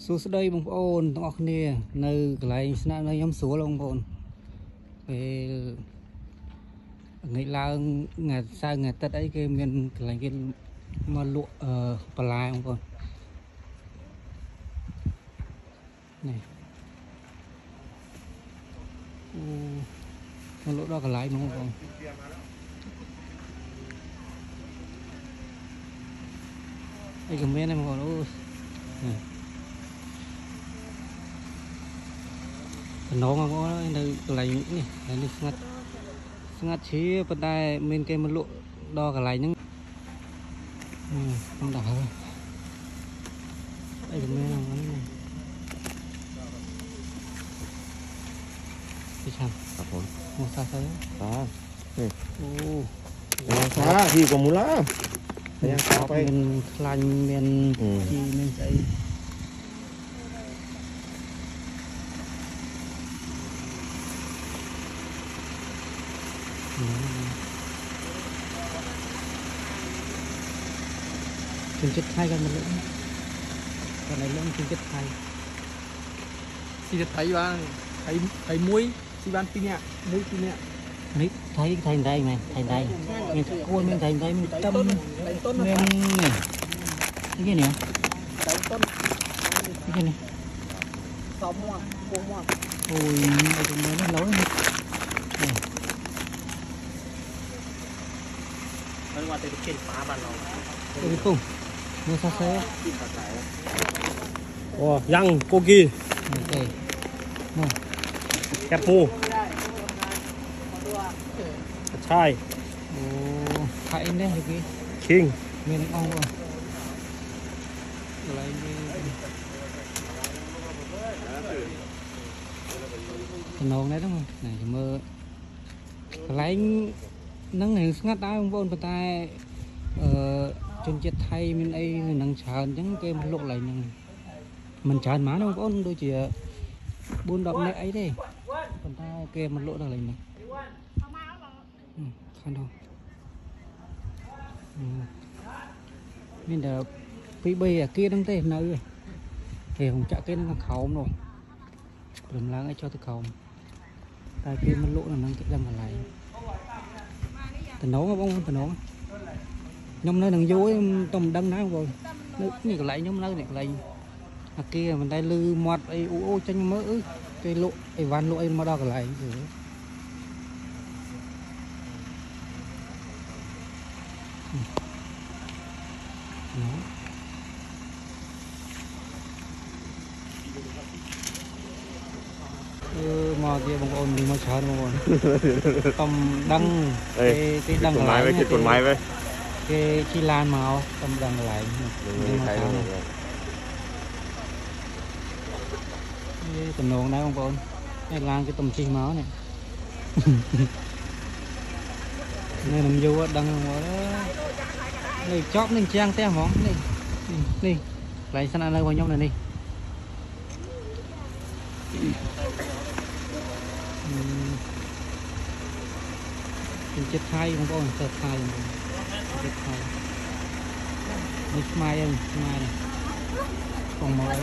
សួស្តីបងប្អូនទាំងអស់គ្នា នៅកន្លែងស្នាក់នៅខ្ញុំស្រួលបងប្អូនពេលថ្ងៃឡើងថ្ងៃសៅរ៍ថ្ងៃអាទិត្យអីគេមានកន្លែងគេមកលក់អឺបន្លែបងប្អូននេះអូមកលក់ដល់កន្លែងហ្មងបងប្អូនអីក៏មានដែរបងប្អូនអូនេះ nó có lain ini ini sangat sangat sih pentai main kayak meluk đo cả lain nhưng hmm, ừ, không đảo rồi. Đây mình làm cái này. Đi chăm apa mau sa sa sa nih oh sa thì còn muốn lá Hãy subscribe cho kênh Ghiền Mì Gõ Để không bỏ lỡ những video hấp dẫn chừng chết thay ra một lưỡng còn này lưỡng chừng chết thay xin chết thay ba thấy thấy muối xin ban tin nhạ muối tin nhạ Đấy, thấy thành đây này, thành đây. Mình cua mình thành đây, mình tâm mình này. Cái gì nè? Cái gì nè? Sống mà, cua mà. Ôi, ở trong đấy nó lâu. qua từ trên phá bàn nó đi không nó xa xe ồ răng cô kia. Kẹp mù chai. Hãy đấy cái king. Mình ông rồi cái nón đấy đúng không? Này mơ. Lấy នឹងស្ងាត់ដែរបងប្អូនប៉ុន្តែអឺជនជាតិថៃមានអីនឹងច្រើនអញ្ចឹងគេមកលក់ឡើងហ្នឹងមិនច្រើនម៉ានបងប្អូនដូចជា4 10នាក់អីទេប៉ុន្តែគេមកលក់ដល់ឡើងហ្នឹងខាងនោះមានតែពី3អាគារហ្នឹងទេនៅគេហងចាក់គេនឹងក្រោមនោះព្រមឡើងឲ្យចុះទៅក្រោមតែគេមកលក់នៅហ្នឹងគេដឹងកន្លែង tình nổ không tình nổ nhóm nó đừng vui trong đâm nó rồi này lại nhóm nó này lại à kia mình đây lư mọt ấy u ô chân mỡ cái lộ ấy van lộ ấy mà đo lại rồi ừ. មកជាបងប្អូននេះមកច្រើនបងប្អូនកំដឹង គេគេដឹងកន្លែងគេខ្លួនម៉ៃវិញគេជីឡានមកកំដឹងកន្លែងនេះមកច្រើននេះតំណងដែរបងប្អូននេះឡានគេតំជីមកនេះនេះនំយូដឹងហ្មងនេះចប់នឹងជាងផ្ទះហ្មងនេះនេះកន្លែងស្នាក់នៅរបស់ខ្ញុំនៅនេះ Thank you. ចិត្តថៃបងប្អូនសិស្សថៃបងប្អូនជំចិត្តថៃនេះខ្មែរអើខ្មែរនេះកងមកអី